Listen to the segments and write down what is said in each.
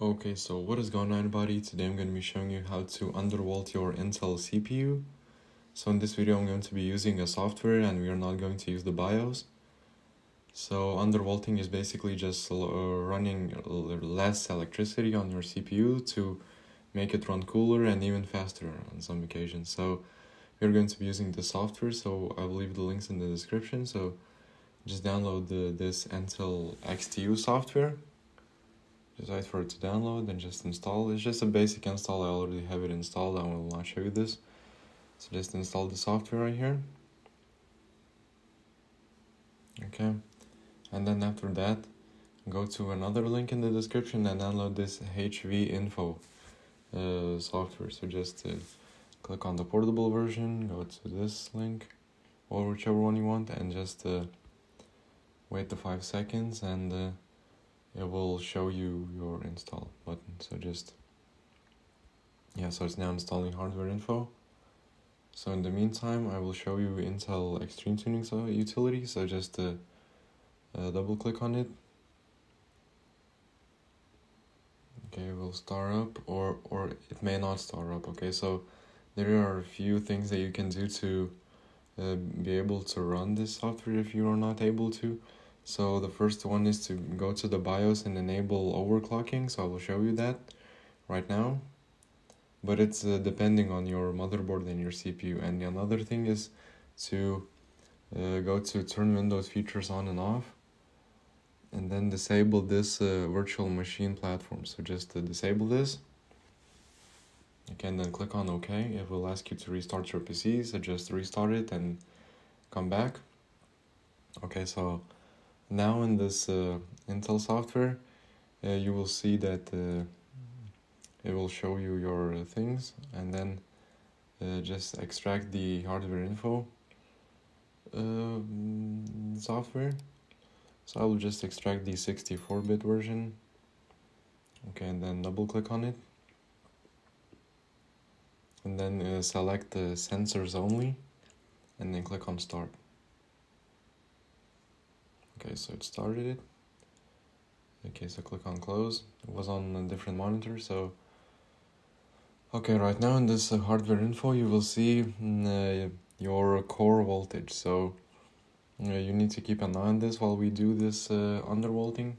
Okay, so what is going on everybody? Today I'm going to be showing you how to undervolt your Intel CPU. So in this video I'm going to be using a software and we are not going to use the BIOS. So undervolting is basically just uh, running less electricity on your CPU to make it run cooler and even faster on some occasions. So we're going to be using the software, so I will leave the links in the description. So just download the, this Intel XTU software. Just wait for it to download and just install. It's just a basic install. I already have it installed. I will not show you this. So just install the software right here. Okay. And then after that, go to another link in the description and download this HWiNFO uh, software. So just uh, click on the portable version, go to this link or whichever one you want and just uh, wait the five seconds and uh, it will show you your install button so just yeah so it's now installing hardware info. So in the meantime I will show you Intel Extreme Tuning so utility so just uh, uh, double click on it. Okay will start up or or it may not start up okay? So there are a few things that you can do to uh, be able to run this software if you are not able to so the first one is to go to the BIOS and enable overclocking. So I will show you that right now. But it's uh, depending on your motherboard and your CPU. And another thing is to uh, go to turn Windows features on and off. And then disable this uh, virtual machine platform. So just disable this. Okay, and then click on OK. It will ask you to restart your PC. So just restart it and come back. Okay, so now in this uh, Intel software, uh, you will see that uh, it will show you your things and then uh, just extract the hardware info uh, software. So I will just extract the 64-bit version. Okay, and then double click on it. And then uh, select the sensors only and then click on start. Okay, so it started it. Okay, so click on close. It was on a different monitor, so... Okay, right now in this uh, hardware info you will see mm, uh, your core voltage. So uh, you need to keep an eye on this while we do this uh, undervolting.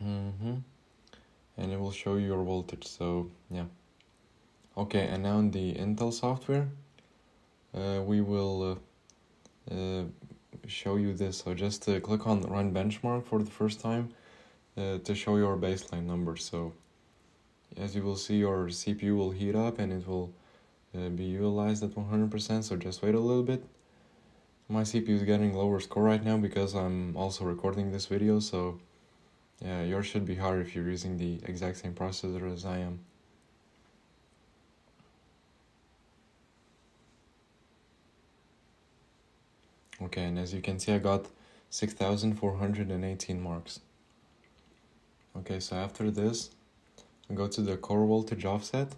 Mm -hmm. And it will show you your voltage, so yeah. Okay, and now in the Intel software, uh, we will uh, show you this. So just uh, click on run benchmark for the first time uh, to show your baseline number. So as you will see, your CPU will heat up and it will uh, be utilized at 100%. So just wait a little bit. My CPU is getting lower score right now because I'm also recording this video. So yeah, yours should be higher if you're using the exact same processor as I am. Okay, and as you can see, I got 6,418 marks. Okay, so after this, go to the core voltage offset,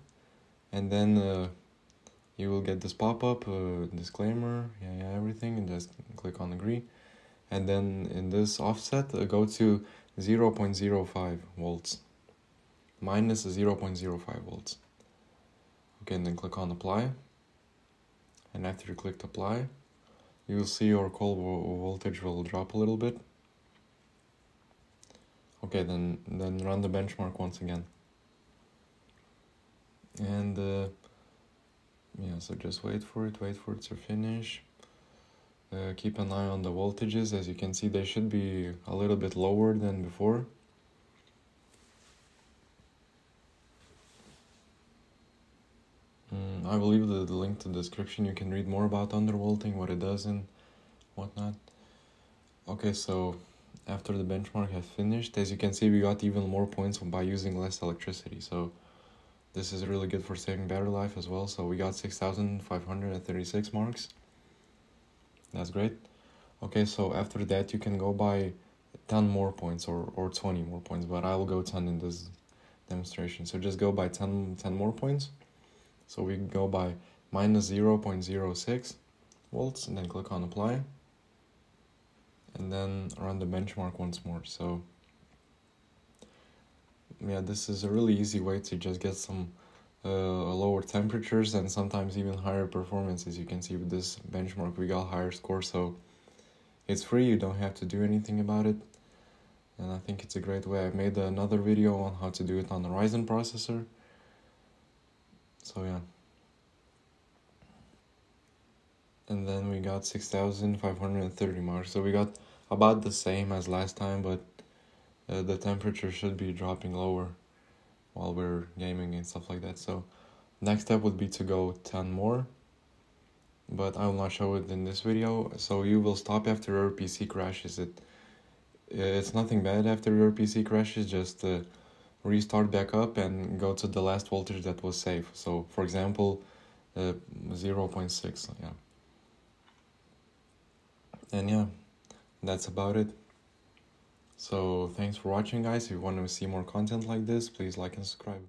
and then uh, you will get this pop-up, uh, disclaimer, yeah, yeah, everything, and just click on agree. And then in this offset, uh, go to 0 0.05 volts, minus 0 0.05 volts. Okay, and then click on apply. And after you click apply, you'll see your core voltage will drop a little bit. Okay, then then run the benchmark once again. And uh, yeah, so just wait for it, wait for it to finish. Uh, keep an eye on the voltages. As you can see, they should be a little bit lower than before. I will leave the, the link to the description. You can read more about undervolting, what it does and whatnot. Okay, so after the benchmark has finished, as you can see, we got even more points by using less electricity. So this is really good for saving battery life as well. So we got 6,536 marks. That's great. Okay, so after that, you can go by 10 more points or, or 20 more points, but I'll go 10 in this demonstration. So just go by 10, 10 more points. So we go by minus 0 0.06 volts and then click on apply and then run the benchmark once more. So yeah, this is a really easy way to just get some uh, lower temperatures and sometimes even higher performance. As you can see with this benchmark, we got higher score, so it's free. You don't have to do anything about it, and I think it's a great way. I made another video on how to do it on the Ryzen processor. So yeah. And then we got 6530 marks. So we got about the same as last time, but uh, the temperature should be dropping lower while we're gaming and stuff like that. So next step would be to go 10 more, but I will not show it in this video. So you will stop after your PC crashes. It it's nothing bad after your PC crashes. Just uh, restart back up and go to the last voltage that was safe. So for example, uh, 0.6. Yeah. And yeah, that's about it. So thanks for watching guys. If you want to see more content like this, please like and subscribe.